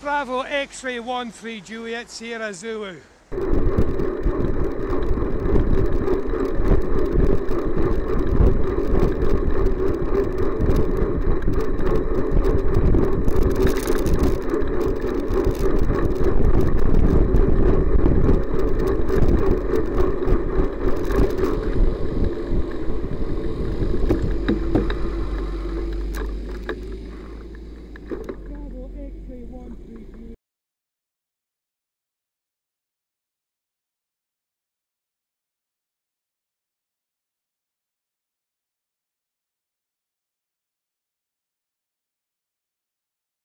Bravo X-ray 1-3 Juliet Sierra Zulu.